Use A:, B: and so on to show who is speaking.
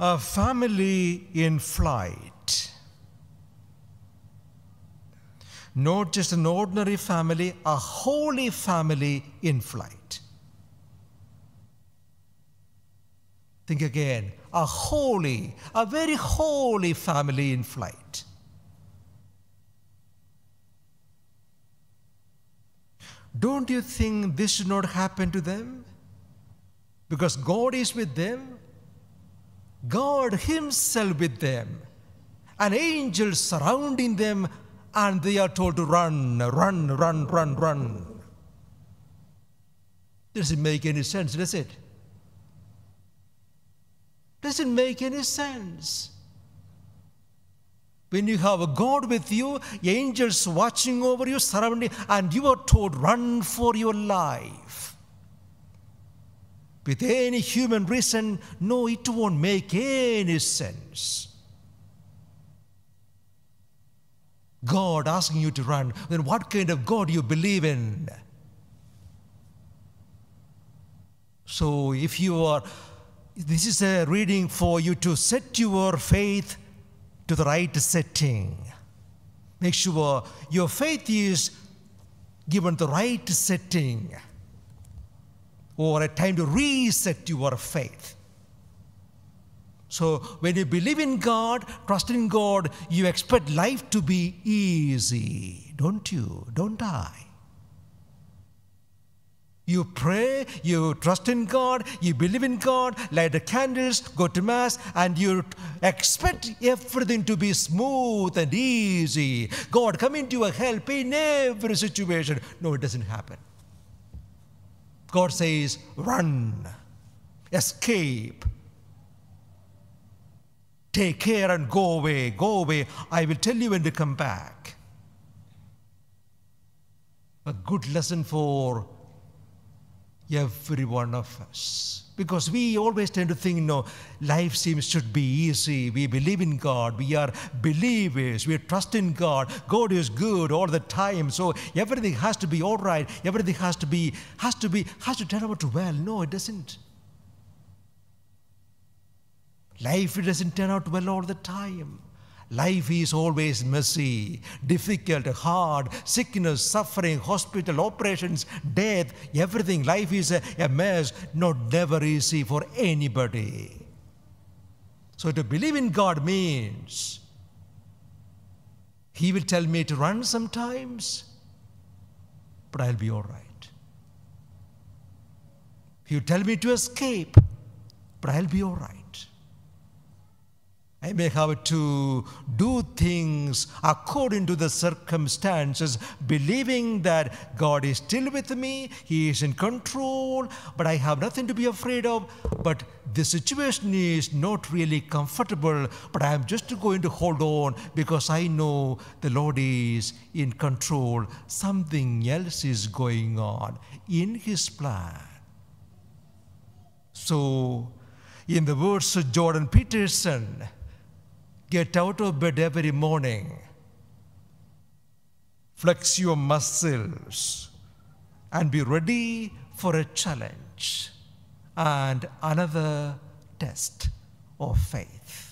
A: A family in flight. Not just an ordinary family, a holy family in flight. Think again. A holy, a very holy family in flight. Don't you think this should not happen to them? Because God is with them, God Himself with them, and angels surrounding them, and they are told to run, run, run, run, run. Doesn't make any sense, does it? Doesn't make any sense. When you have a God with you, angels watching over you, surrounding, and you are told, run for your life. With any human reason, no, it won't make any sense. God asking you to run, then what kind of God you believe in? So if you are, this is a reading for you to set your faith to the right setting. Make sure your faith is given the right setting or a time to reset your faith. So when you believe in God, trust in God, you expect life to be easy, don't you? Don't I? You pray, you trust in God, you believe in God, light the candles, go to Mass, and you expect everything to be smooth and easy. God coming to your help in every situation. No, it doesn't happen. God says, run, escape, take care and go away, go away. I will tell you when to come back. A good lesson for every one of us. Because we always tend to think, no, life seems should be easy. We believe in God. We are believers. We trust in God. God is good all the time. So everything has to be all right. Everything has to be, has to be, has to turn out well. No, it doesn't. Life doesn't turn out well all the time. Life is always messy, difficult, hard, sickness, suffering, hospital, operations, death, everything. Life is a, a mess, not never easy for anybody. So to believe in God means He will tell me to run sometimes, but I'll be all right. He will tell me to escape, but I'll be all right. I may have to do things according to the circumstances, believing that God is still with me, He is in control, but I have nothing to be afraid of. But the situation is not really comfortable, but I am just going to hold on because I know the Lord is in control. Something else is going on in His plan. So, in the words of Jordan Peterson, get out of bed every morning, flex your muscles, and be ready for a challenge and another test of faith.